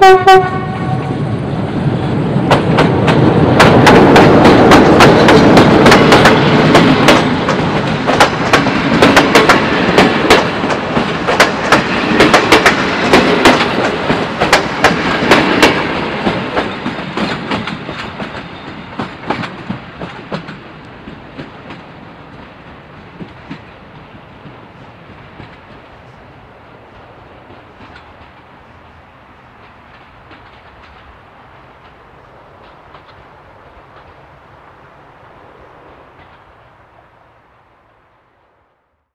Música